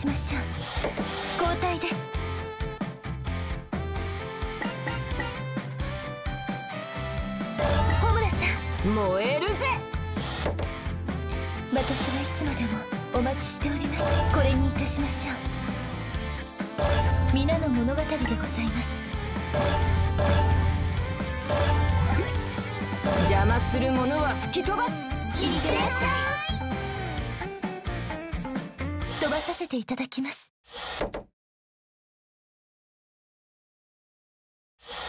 しましょう。交代です。さん燃えるぜ。私はいつまでもお待ちしております。これにいたしましょう。皆の物語でございます。邪魔する者は吹き飛ばす。いってらっしゃい飛ばさせていただきます。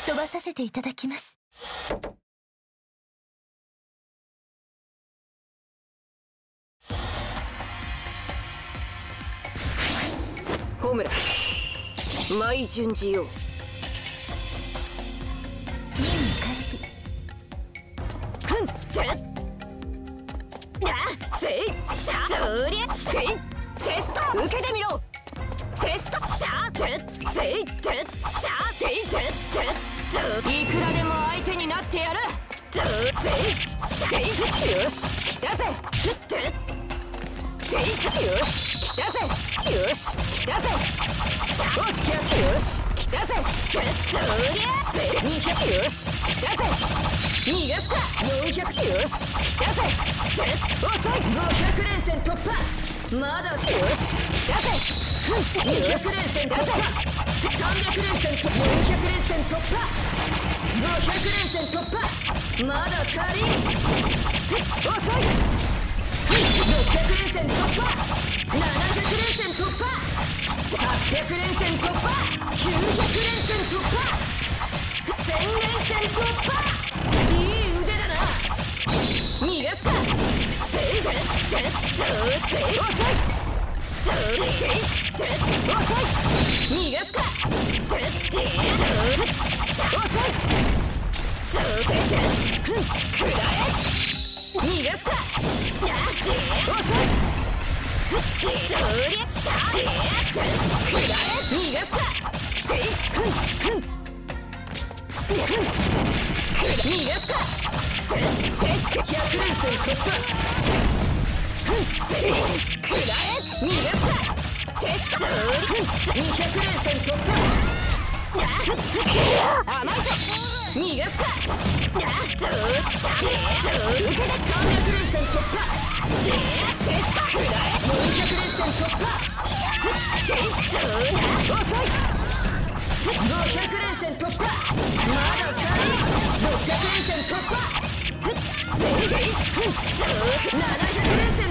飛ばさせていただきます。ホムラ舞順次よ任務開始。ふんせっなせいしゃとりゃせいチェスト受けてみろ。チェストシャーテせいテッツシャーテイテッテテいくらでも相手になってやる。テせいシャテよし来たぜ。テテよし来たぜ。よし来たぜ。シャオスキャよし来たぜ。テとりゃせい200よし来たぜ。逃がすか？400よし来たぜ。遅い。500連戦突破。まだよし来たぜ200連戦突破300連戦突破400連戦突破500連戦突破まだ足りん。遅い600連戦突破700連戦突破800連戦突破900連戦突破1000連戦突破逃がすか。連戦突破せいくらえ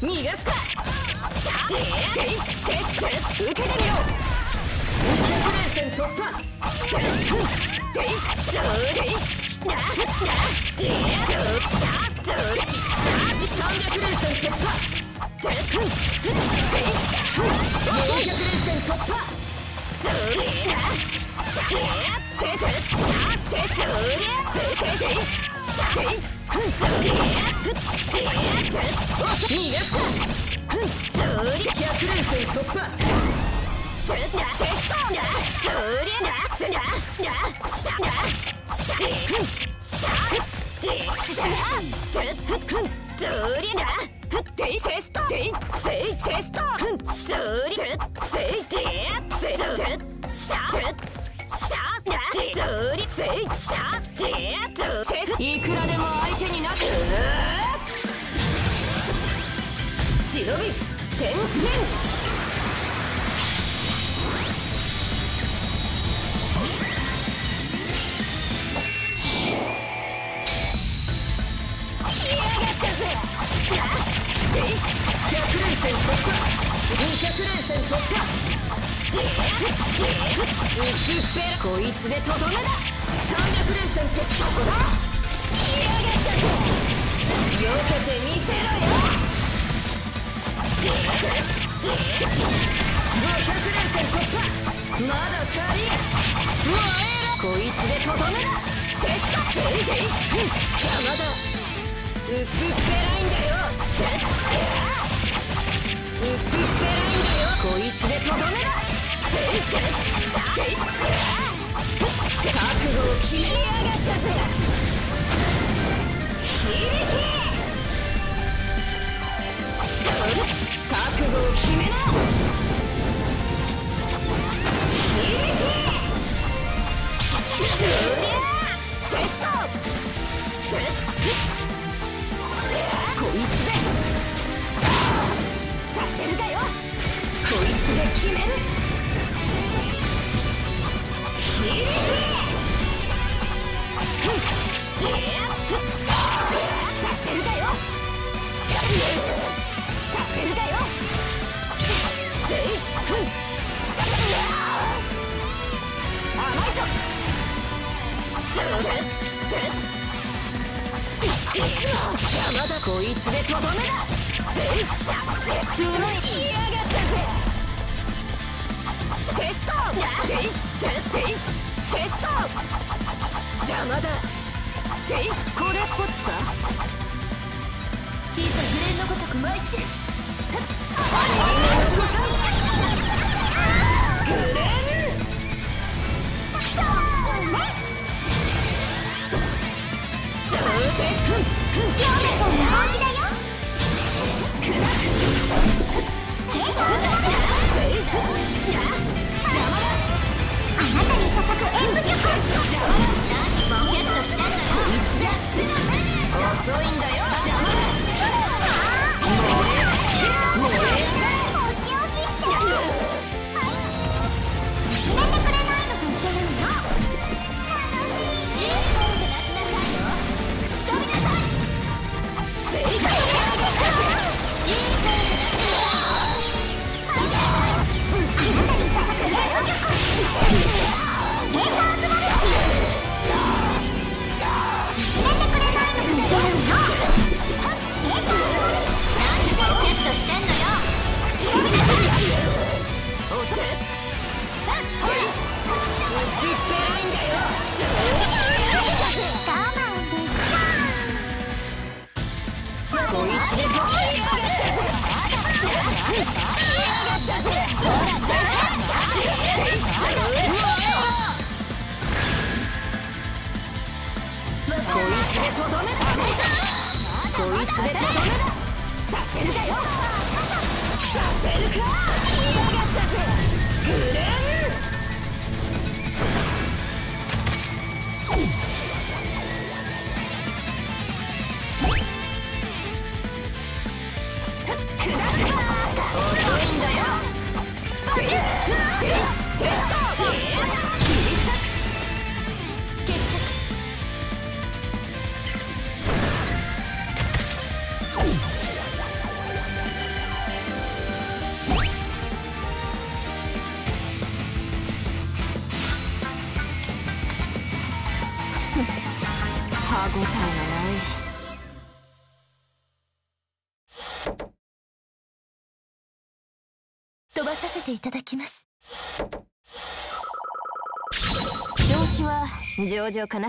逃がすか。シャーチェス受けてみろ。200連戦突破テイショーテイななテイシャートシャー300連戦突破テイテイ400連戦突破トリーナシャーチェスシャーチェストリアスチェテイシャテイトリアトリアト逃がすかトリ100連戦突破トリアチェストトリアスナナシャナシャシャテイシャトリナテイチェストテイセイチェストシュリセイシャシャナテトリセイシャテトチェいくらでも相手になって忍び転身200連戦突破薄っぺらこいつでとどめだ。300連戦突破。そこだ来やがったぞ避けてみせろよ500連戦突破まだ足りこいつでとどめだチェストセイデイ邪魔だ薄っぺらいん。だよ薄っぺらいん。だよこいつでとどめだ Shut up! こいつでとどめだせいしゃしゃちゅうまいやがったぜチェストテイテイテイチェスト邪魔だ。テイこれっぽっちか？のごとく舞い散るグレーシェスフンフンヨメコの鬼だよクラこつでとどめだ。こいつでとどめだ。させるかよ。させるか。嫌がったぜ。グレン歯ごたえがな。い飛ばさせていただきます調子は上々かな。